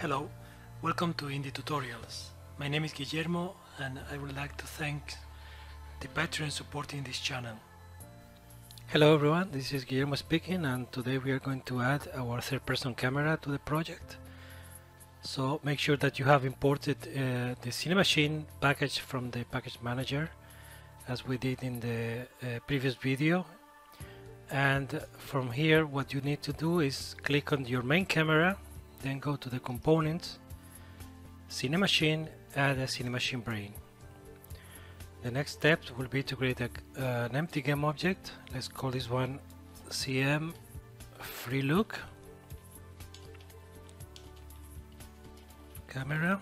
Hello, welcome to Indie Tutorials. My name is Guillermo and I would like to thank the patrons supporting this channel. Hello everyone, this is Guillermo speaking and today we are going to add our third person camera to the project. So make sure that you have imported uh, the Cinemachine package from the package manager as we did in the uh, previous video and from here what you need to do is click on your main camera then go to the components Cinemachine add a Cinemachine brain. The next step will be to create a, uh, an empty game object. Let's call this one CM free look. Camera.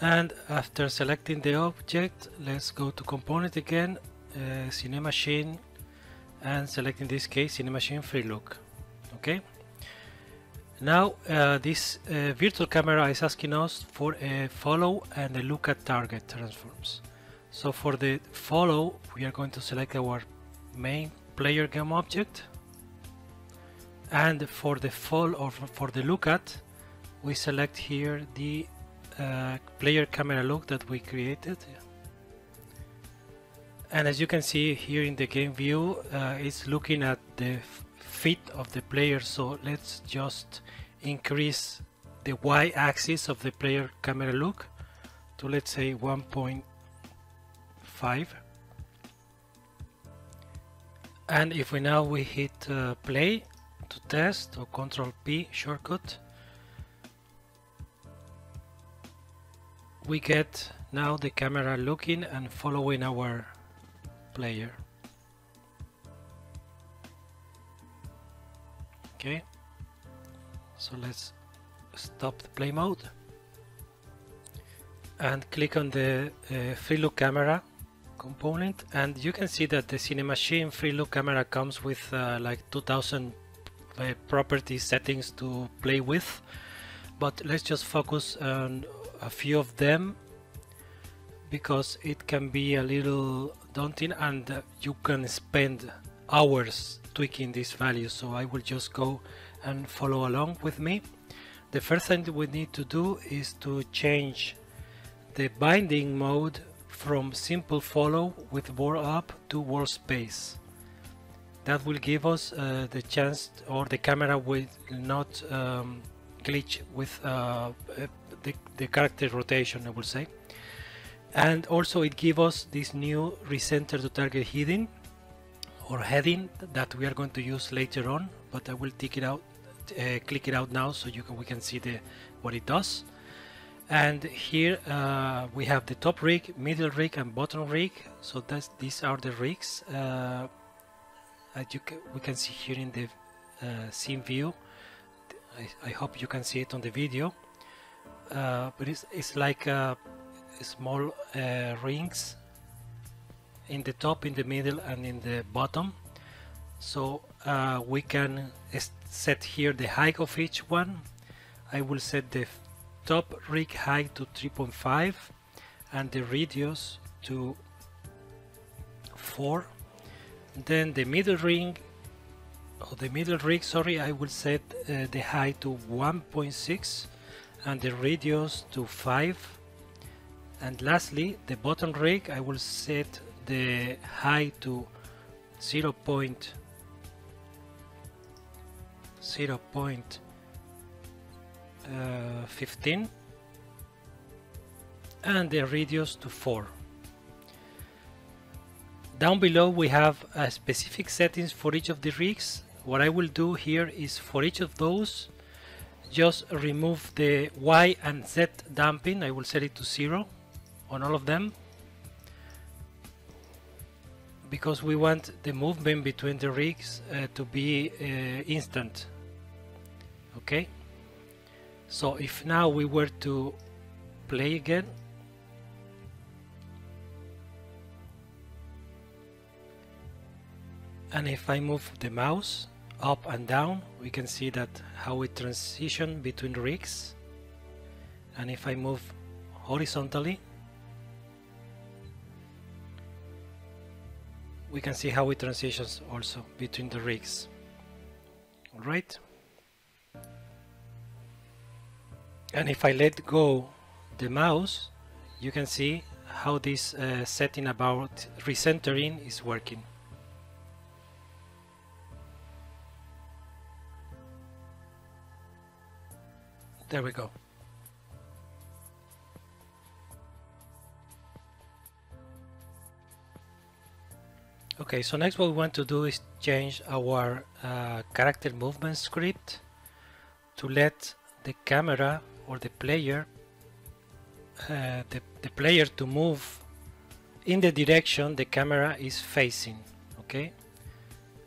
And after selecting the object let's go to component again uh, Cinemachine and select in this case Cinemachine free look. Okay now uh, this uh, virtual camera is asking us for a follow and a look at target transforms. So for the follow we are going to select our main player game object and for the follow or for the look at we select here the uh, player camera look that we created and as you can see here in the game view uh, it's looking at the feet of the player so let's just increase the y-axis of the player camera look to let's say 1.5 and if we now we hit uh, play to test or control P shortcut we get now the camera looking and following our player okay. So let's stop the play mode and click on the uh, free look camera component. And you can see that the Cinemachine free look camera comes with uh, like 2000 uh, property settings to play with. But let's just focus on a few of them because it can be a little daunting and you can spend hours tweaking these values so I will just go and follow along with me. The first thing we need to do is to change the binding mode from simple follow with world up to world space. That will give us uh, the chance or the camera will not um, glitch with uh, the, the character rotation I will say. And also it gives us this new recenter to target heading or heading that we are going to use later on but I will take it out uh, click it out now so you can we can see the what it does. And here uh, we have the top rig middle rig and bottom rig. So that's these are the rigs uh, you we can see here in the uh, scene view. I, I, hope you can see it on the video. Uh, but it's, it's like uh, small rings in the top in the middle and in the bottom. So uh, we can set here the height of each one. I will set the top rig height to 3.5 and the radius to 4 then the middle ring or the middle rig sorry I will set uh, the height to 1.6 and the radius to 5 and lastly the bottom rig I will set the height to 0. 0 0.15 uh, and the radius to 4. Down below we have a specific settings for each of the rigs. What I will do here is for each of those just remove the Y and Z damping. I will set it to 0 on all of them because we want the movement between the rigs uh, to be uh, instant. Okay? So if now we were to play again and if I move the mouse up and down we can see that how it transition between rigs. And if I move horizontally we can see how it transitions also between the rigs. Alright and if I let go the mouse you can see how this uh, setting about recentering is working. There we go Okay, so next what we want to do is change our uh, character movement script to let the camera or the player uh, the, the player to move in the direction the camera is facing okay?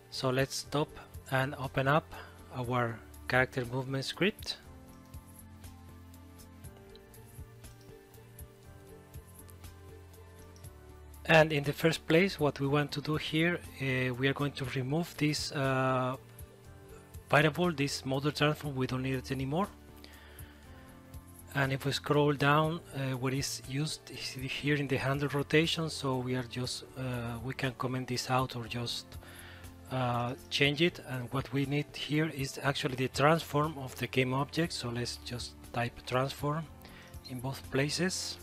So let's stop and open up our character movement script and in the first place what we want to do here uh, we are going to remove this uh, variable this model transform we don't need it anymore. And if we scroll down uh, what is used is here in the handle rotation. So we are just uh, we can comment this out or just uh, change it. And what we need here is actually the transform of the game object. So let's just type transform in both places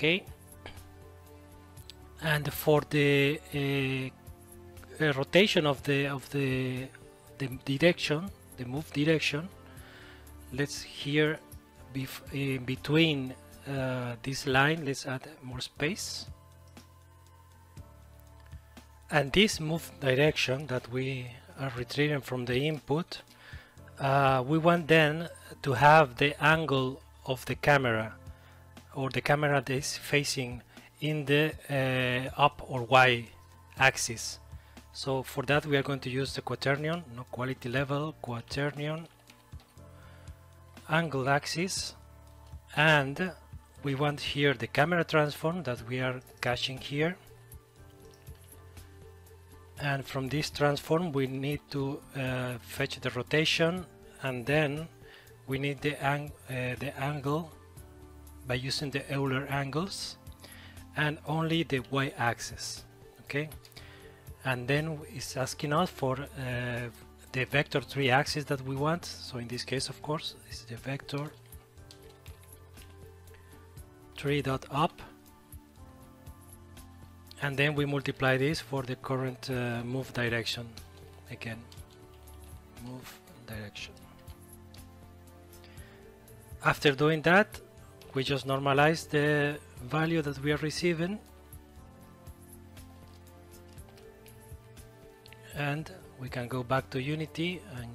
okay. And for the uh, uh, rotation of the of the the direction the move direction let's here in between uh, this line let's add more space. And this move direction that we are retrieving from the input uh, we want then to have the angle of the camera or the camera that is facing in the uh, up or y axis. So for that we are going to use the quaternion no quality level quaternion angle axis and we want here the camera transform that we are caching here. And from this transform we need to uh, fetch the rotation and then we need the, ang uh, the angle by using the Euler angles and only the y-axis okay? And then it's asking us for uh, the vector 3 axis that we want. So in this case of course is the vector 3 dot up. And then we multiply this for the current uh, move direction. Again move direction. After doing that we just normalize the value that we are receiving. And we can go back to Unity and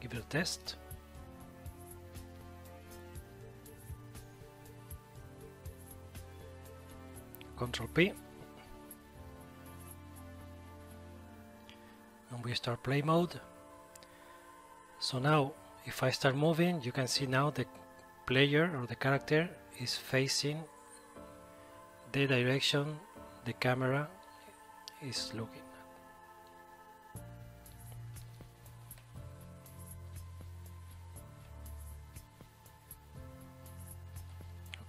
give it a test. Control P. And we start play mode. So now if I start moving you can see now the player or the character is facing the direction the camera is looking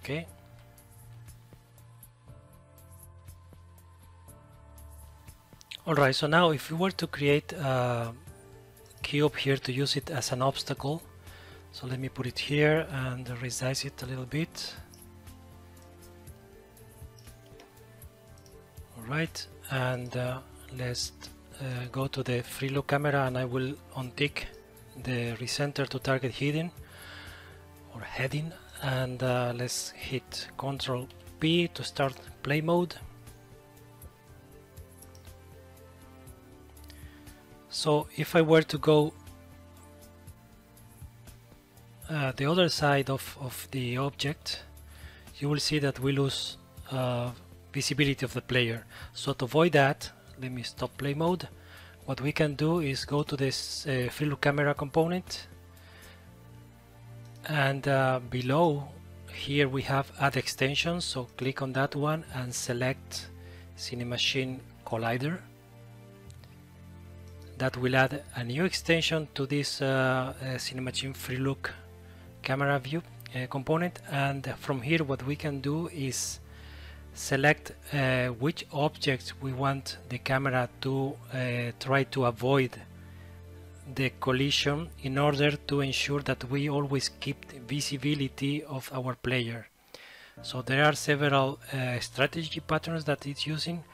okay. Alright so now if you were to create a cube here to use it as an obstacle so let me put it here and resize it a little bit. Alright and uh, let's uh, go to the FreeLook camera and I will untick the recenter to target heading or heading. And uh, let's hit Control P to start play mode. So if I were to go uh, the other side of, of the object you will see that we lose uh, visibility of the player. So to avoid that let me stop play mode. What we can do is go to this uh, FreeLook camera component. And uh, below here we have add extensions. So click on that one and select Cinemachine Collider. That will add a new extension to this uh, uh, Cinemachine FreeLook camera view uh, component and from here what we can do is select uh, which objects we want the camera to uh, try to avoid the collision in order to ensure that we always keep the visibility of our player. So there are several uh, strategy patterns that it's using.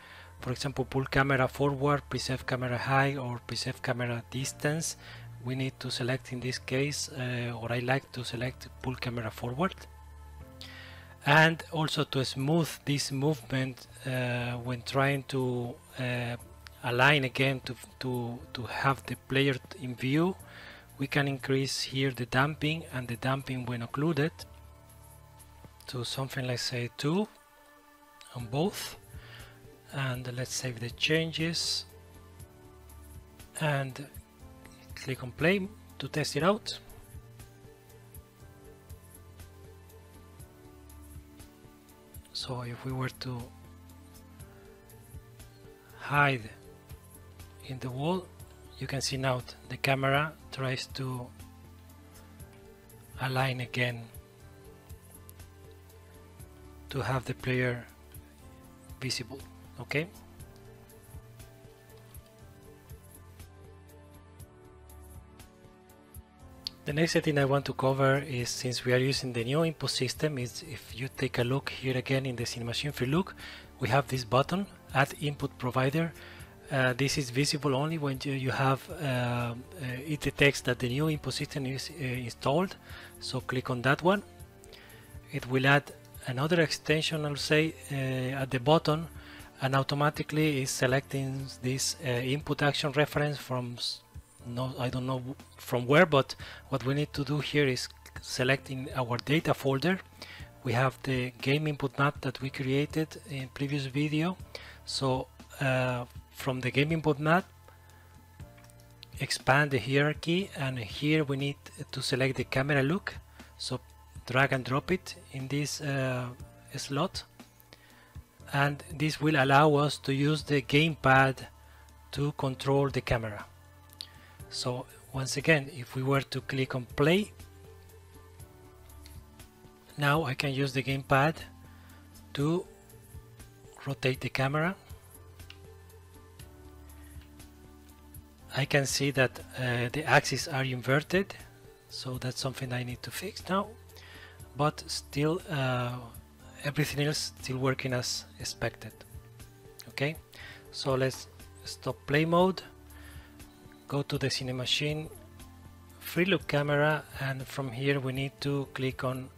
For example, pull camera forward, preserve camera high or preserve camera distance. We need to select in this case, uh, or I like to select pull camera forward. And also to smooth this movement uh, when trying to uh, align again to, to, to have the player in view, we can increase here the damping and the damping when occluded to something like say 2 on both and let's save the changes and click on play to test it out. So if we were to hide in the wall you can see now the camera tries to align again to have the player visible okay The next setting I want to cover is since we are using the new input system is if you take a look here again in the Cinemachine Free Look we have this button add input provider. Uh, this is visible only when you, you have uh, uh, it detects that the new input system is uh, installed. So click on that one. It will add another extension I'll say uh, at the bottom and automatically is selecting this uh, input action reference from no I don't know from where but what we need to do here is selecting our data folder. We have the game input map that we created in previous video. So uh, from the game input map expand the hierarchy and here we need to select the camera look. So drag and drop it in this uh, slot. And this will allow us to use the gamepad to control the camera so once again if we were to click on play now I can use the gamepad to rotate the camera. I can see that uh, the axes are inverted so that's something I need to fix now. But still uh, everything else still working as expected. Okay? So let's stop play mode go to the Cinemachine free look camera and from here we need to click on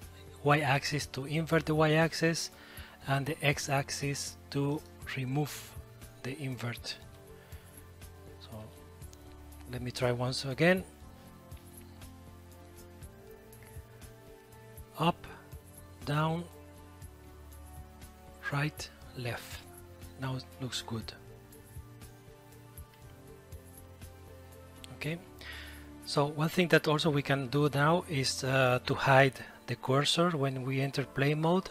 y-axis to invert the y-axis and the x-axis to remove the invert. So let me try once again. Up down right left. Now it looks good okay. So one thing that also we can do now is uh, to hide the cursor when we enter play mode.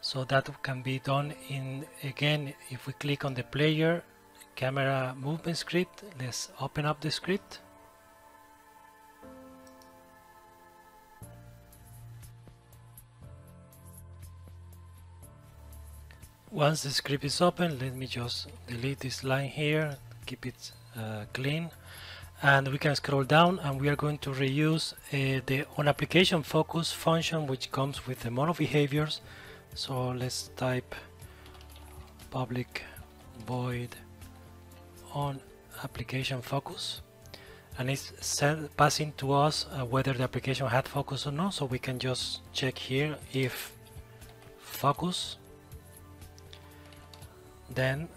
So that can be done in again if we click on the player camera movement script let's open up the script. Once the script is open let me just delete this line here keep it clean and we can scroll down and we are going to reuse uh, the on application focus function which comes with the mono behaviors. So let's type public void on application focus and it's send, passing to us uh, whether the application had focus or not. So we can just check here if focus then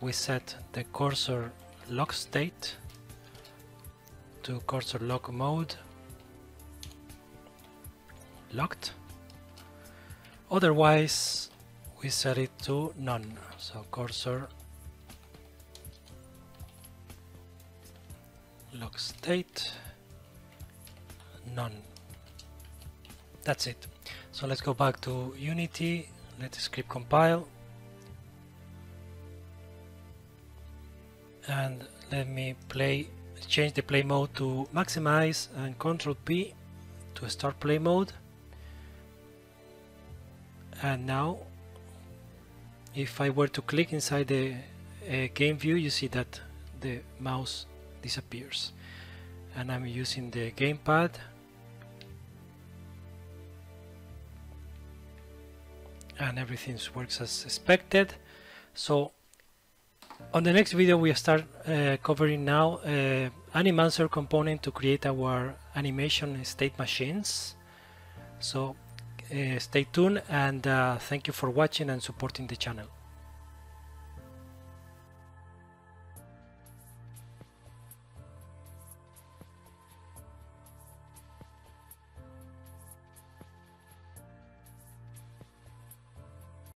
we set the cursor lock state to cursor lock mode. Locked. Otherwise we set it to none. So cursor lock state none. That's it. So let's go back to unity. Let the script compile and let me play change the play mode to maximize and control P to start play mode. And now if I were to click inside the uh, game view you see that the mouse disappears. And I'm using the gamepad. And everything works as expected. So on the next video we start uh, covering now uh, Animancer component to create our animation state machines. So uh, stay tuned and uh, thank you for watching and supporting the channel